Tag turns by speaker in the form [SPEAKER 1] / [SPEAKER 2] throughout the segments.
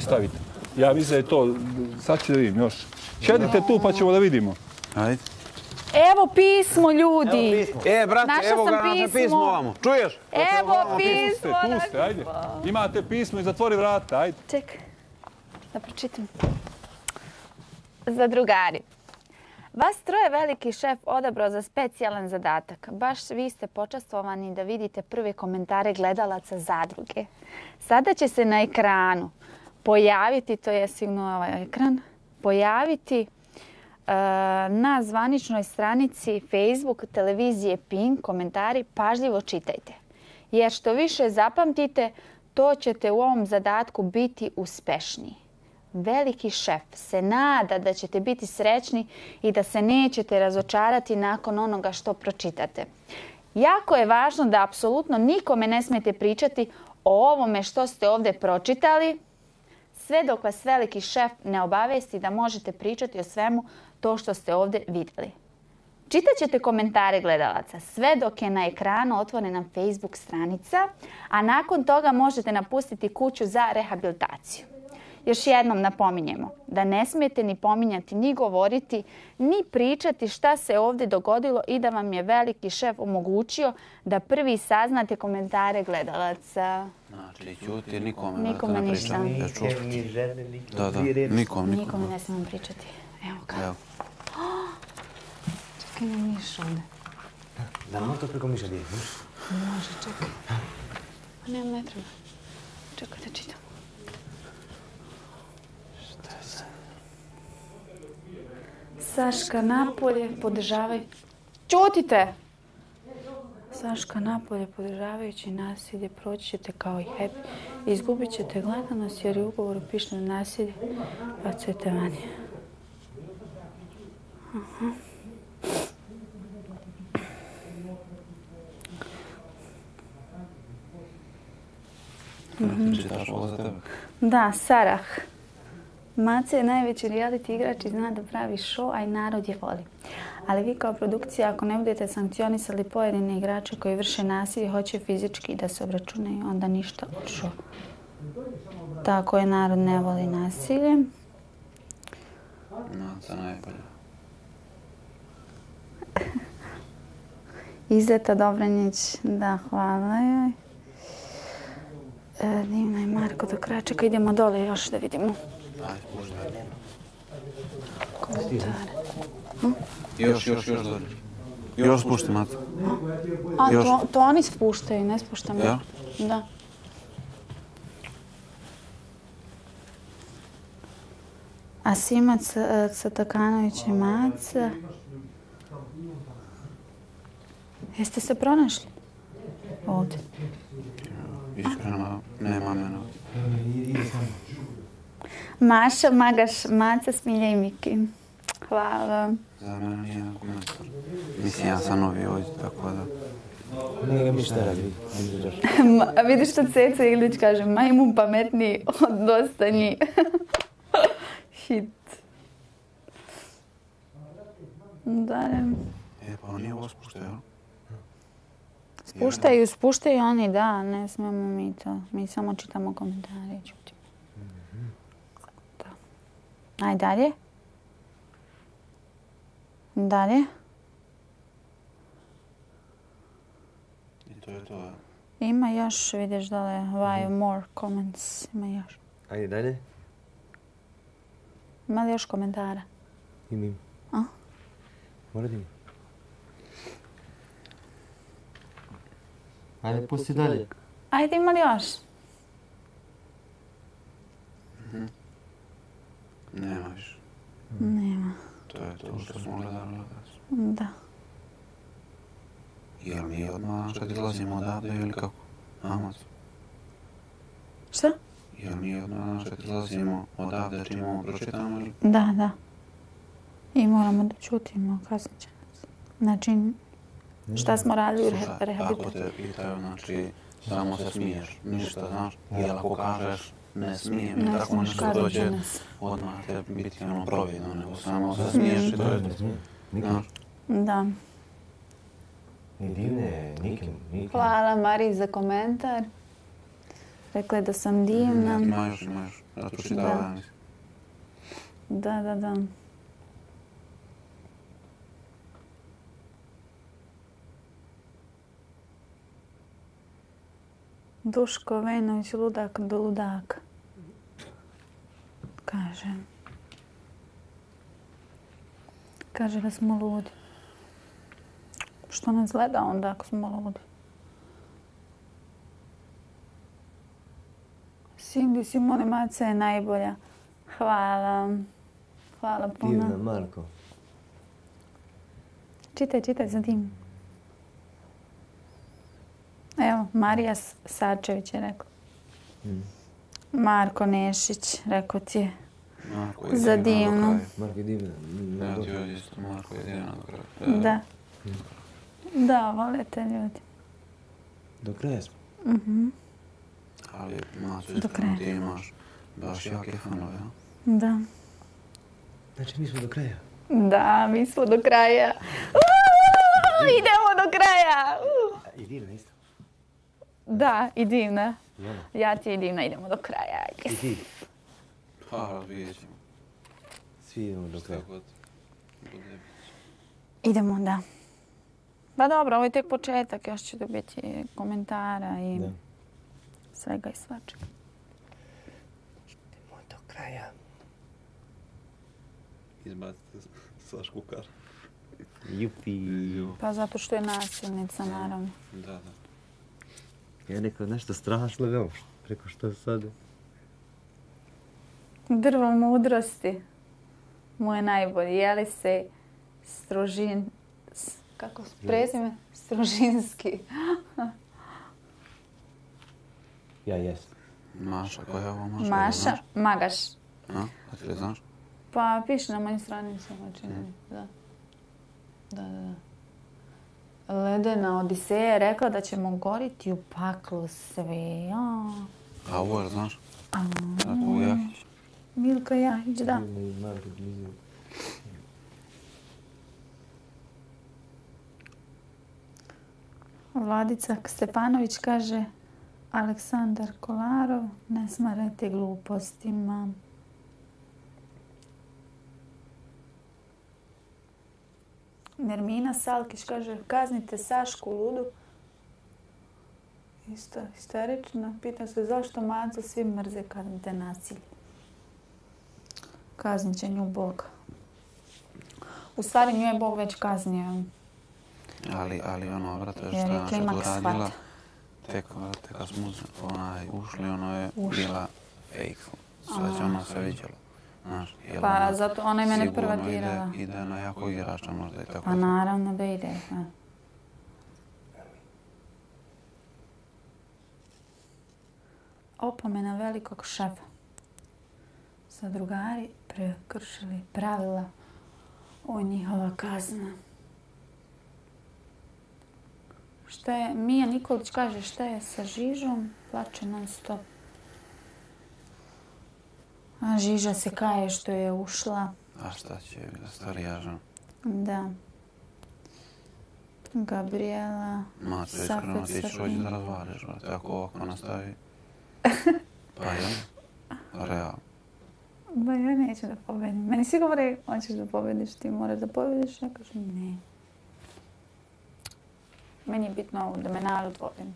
[SPEAKER 1] stavite. Ja mislim da je to, sad ću da vidim još. Šedite tu pa ćemo da vidimo.
[SPEAKER 2] Ajde.
[SPEAKER 3] Evo pismo, ljudi.
[SPEAKER 2] E, brate,
[SPEAKER 3] Našla
[SPEAKER 2] evo ga naše
[SPEAKER 3] pismo.
[SPEAKER 2] ovamo. Čuješ?
[SPEAKER 3] Evo
[SPEAKER 1] Tu ste,
[SPEAKER 3] pismo.
[SPEAKER 1] tu ste, ajde. Imate pismo i zatvori vrata, ajde.
[SPEAKER 3] Čekaj, da pročitam. Za drugari. Vas troje veliki šef odabrao za specijalan zadatak. Baš vi ste počastvovani da vidite prve komentare gledalaca zadruge. Sada će se na ekranu pojaviti, to je signal ovaj ekran, pojaviti e, na zvaničnoj stranici Facebook televizije PIN komentari pažljivo čitajte. Jer što više zapamtite, to ćete u ovom zadatku biti uspešniji. Veliki šef se nada da ćete biti srećni i da se nećete razočarati nakon onoga što pročitate. Jako je važno da apsolutno nikome ne smete pričati o ovome što ste ovdje pročitali, sve dok vas veliki šef ne obavesti da možete pričati o svemu to što ste ovdje vidjeli. Čitat ćete komentare gledalaca sve dok je na ekranu otvorena Facebook stranica, a nakon toga možete napustiti kuću za rehabilitaciju. Još jednom napominjemo da ne smijete ni pominjati, ni govoriti, ni pričati šta se ovdje dogodilo i da vam je veliki šef omogućio da prvi saznate komentare gledalaca.
[SPEAKER 2] Znači, ćuti, nikome.
[SPEAKER 3] Nikome
[SPEAKER 2] ne
[SPEAKER 3] ništa.
[SPEAKER 2] Ja.
[SPEAKER 4] Ni žene,
[SPEAKER 2] Da, da, nikom, nikom.
[SPEAKER 3] Nikome ne smijem pričati. Evo ga.
[SPEAKER 2] Evo.
[SPEAKER 3] Čekaj, mi miš ovdje.
[SPEAKER 4] Da može to preko miša dije.
[SPEAKER 3] Može, čekaj. Pa nema, ne treba. Čekaj da čitam. Saška napolje, podržavaj... Čutite! Saška napolje, podržavajući nasilje, proći ćete kao i happy. Izgubit ćete gledanost jer je ugovor upišen na nasilje, pa ćete vanje.
[SPEAKER 2] Za tebe.
[SPEAKER 3] Da, Sarah. Mace je najveći reality igrač i zna da pravi show, a i narod je voli. Ali vi kao produkcija, ako ne budete sankcionisali pojedine igrače koji vrše nasilje, hoće fizički da se obračunaju, onda ništa od show. Tako je, narod ne voli nasilje.
[SPEAKER 2] Naca najbolja.
[SPEAKER 3] Izeta Dobranjić, da, hvala joj. E, Divna i Marko do kraja. Čekaj, idemo dole još da vidimo
[SPEAKER 2] Ajde, puštaj.
[SPEAKER 3] komentare.
[SPEAKER 2] Još, još, još dolje. Još spušti, Mato.
[SPEAKER 3] A,
[SPEAKER 2] Još.
[SPEAKER 3] to, to oni spuštaju, ne spuštam ja.
[SPEAKER 2] Ja?
[SPEAKER 3] Da. A Simac e, Satakanović i Maca. Jeste se pronašli? Ovdje.
[SPEAKER 2] Iskreno, nema mene.
[SPEAKER 3] Maša, Magaš, Maca, Smilja i Miki. Hvala.
[SPEAKER 2] Za mene nije komentar. Mislim, ja sam novi ovdje, tako da...
[SPEAKER 4] Nije mi šta radi.
[SPEAKER 3] vidiš što Ceca Ilić kaže, majmun pametniji od dosta njih. Hit. Da,
[SPEAKER 2] E, pa on nije ovo spuštao, jel?
[SPEAKER 3] Spuštaju, spuštaju oni, da, ne smijemo mi to. Mi samo čitamo komentare i čutimo. Da. Aj dalje. Dalje.
[SPEAKER 2] I to je to?
[SPEAKER 3] Ima još, vidiš dole, why more comments, ima još.
[SPEAKER 4] Ajde dalje.
[SPEAKER 3] Ima li još komentara?
[SPEAKER 4] Imam.
[SPEAKER 3] A?
[SPEAKER 4] Mora da ima. Ajde, pusti dalje.
[SPEAKER 3] Ajde, ima li još?
[SPEAKER 2] Nema više.
[SPEAKER 3] Nema.
[SPEAKER 2] To je to što smo gledali gledas.
[SPEAKER 3] Da.
[SPEAKER 2] Jel mi odmah kad izlazimo odavde ili kako? Amac.
[SPEAKER 3] Šta?
[SPEAKER 2] Jel mi odmah kad izlazimo odavde čim ovo pročitamo ili?
[SPEAKER 3] Da, da. I moramo da čutimo, kasnije će nas. Znači, šta smo radili u reha-
[SPEAKER 2] Slušaj, ako
[SPEAKER 3] rehabilitaciji?
[SPEAKER 2] te pitaju, znači, samo se smiješ, ništa, znaš, jel ako kažeš ne smijem i
[SPEAKER 3] Ne
[SPEAKER 2] tako nešto dođe, odmah te biti ono providno, nego samo se smiješ i to je to. Znaš,
[SPEAKER 3] Da.
[SPEAKER 4] Ni divne, nikim, nikim.
[SPEAKER 3] Hvala Mari za komentar. Rekla je da sam divna.
[SPEAKER 2] ima još, ima. Zato što
[SPEAKER 3] Da. Da, da, da. Duško Venović, ludak do ludaka. Kaže. Kaže da smo ludi. Što nas gleda onda ako smo ludi? Cindy Simone Maca je najbolja. Hvala. Hvala puno.
[SPEAKER 4] Divna, Marko.
[SPEAKER 3] Čitaj, čitaj za tim. Evo, Marija Sačević je rekla.
[SPEAKER 4] Mm.
[SPEAKER 3] Marko Nešić, rekao ti je.
[SPEAKER 2] Marko je
[SPEAKER 3] Za
[SPEAKER 2] kraja.
[SPEAKER 4] Marko je divna. Mm,
[SPEAKER 2] Ja ti ovdje isto, Marko je do kraja.
[SPEAKER 3] Da. Da, volite ljudi.
[SPEAKER 4] Do kraja smo.
[SPEAKER 3] Mhm.
[SPEAKER 2] Ali, Maco,
[SPEAKER 3] Do kraja.
[SPEAKER 2] iskreno ti imaš baš jake fanove, ja?
[SPEAKER 3] Da.
[SPEAKER 4] Znači, mi smo do kraja.
[SPEAKER 3] Da, mi smo do kraja. Uuu, idemo do kraja.
[SPEAKER 4] I divna isto.
[SPEAKER 3] Da, i divna. Ja ti i divna idemo do kraja.
[SPEAKER 4] I ti.
[SPEAKER 2] Pa, vidjet ćemo.
[SPEAKER 4] Svi idemo do kraja.
[SPEAKER 3] Idemo, da. Pa dobro, ovo je tek početak, još će dobiti komentara i
[SPEAKER 4] Da.
[SPEAKER 3] Svega i svačega.
[SPEAKER 4] Idemo do kraja.
[SPEAKER 2] Izbacite sa škukar.
[SPEAKER 4] Jupi.
[SPEAKER 3] Pa zato što je nasilnica, naravno.
[SPEAKER 2] Da, da.
[SPEAKER 4] Ja rekao nešto strašno, evo. Preko što sad?
[SPEAKER 3] Drvo mudrosti. Moje najbolje. Jeli se Stružin... s- Kako prezime? Stružinski.
[SPEAKER 4] Ja jest.
[SPEAKER 2] Maša, koja je ovo Maša?
[SPEAKER 3] Maša Magaš.
[SPEAKER 2] A? A ti li znaš?
[SPEAKER 3] Pa piše na mojim stranicama, čini mi se, da. Da, da, da. Ledena Odiseja je rekla da ćemo goriti u paklu sve. A,
[SPEAKER 2] A ovo je, znaš? Tako u Jahić.
[SPEAKER 3] Milka Jahić, da. Vladica Stepanović kaže Aleksandar Kolarov, ne smarate glupostima. Nermina Salkić kaže kaznite Sašku ludu. Isto, isterično. Pitam se zašto maca svi mrze kad te nasilje. Kaznit će nju Bog. U stvari nju je Bog već kaznio.
[SPEAKER 2] Ali, ali ono,
[SPEAKER 3] Jer
[SPEAKER 2] što
[SPEAKER 3] je
[SPEAKER 2] je naša
[SPEAKER 3] klimaks
[SPEAKER 2] tu tek, brate, kad smo onaj, ušli, ono je
[SPEAKER 3] Ušli.
[SPEAKER 2] bila fake. Sve će ono sve vidjelo. Znaš,
[SPEAKER 3] Pa
[SPEAKER 2] ono,
[SPEAKER 3] zato ona je mene prva
[SPEAKER 2] sigurno ide-
[SPEAKER 3] dirala.
[SPEAKER 2] Ide na jako igrača možda i tako.
[SPEAKER 3] Pa naravno da ide. Da. Opomena velikog šefa. Zadrugari prekršili pravila o njihova kazna. Šta je, Mija Nikolić kaže šta je sa Žižom, plače non stop. A Žiža se kaje što je ušla.
[SPEAKER 2] A šta će, starija žena.
[SPEAKER 3] Da. Gabriela. Safet
[SPEAKER 2] iskreno, ti ćeš hoći da razvališ, brate, ako ovako nastavi. Pa je, realno.
[SPEAKER 3] Ba ja neću da pobedim. Meni svi govore, hoćeš da pobediš, ti moraš da pobediš. Ja kažem, ne. Meni je bitno da me narod voli.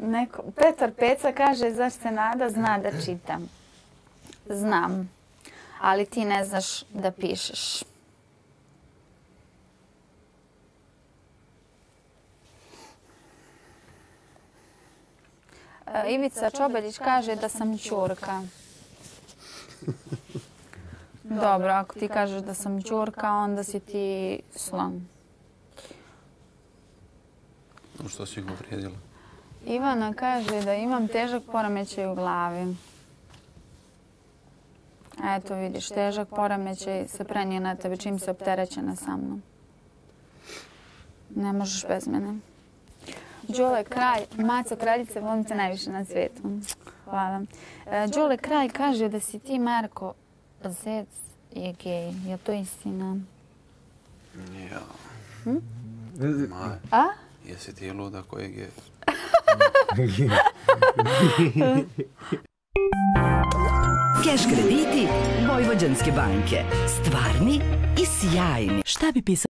[SPEAKER 3] Neko, Petar Peca kaže, zašto se nada zna da čitam. Znam, ali ti ne znaš da pišeš. E, Ivica Čobeljić kaže da sam čurka. Dobro, ako ti kažeš da sam ćurka, onda si ti slon.
[SPEAKER 2] U što si ga uvrijedila?
[SPEAKER 3] Ivana kaže da imam težak poremećaj u glavi. Eto vidiš, težak poremećaj se prenije na tebe čim se opterećena sa mnom. Ne možeš bez mene. Đole Kralj, Maco Kraljice, volim te najviše na svijetu. Hvala. E, Đole Kralj kaže da si ti, Marko, Zec je gej. Je to istina?
[SPEAKER 2] Ja.
[SPEAKER 3] Hm?
[SPEAKER 2] Ma,
[SPEAKER 3] A?
[SPEAKER 2] jesi ti luda kojeg je...
[SPEAKER 5] Keš krediti Vojvođanske banke. Stvarni i sjajni. Šta bi pisao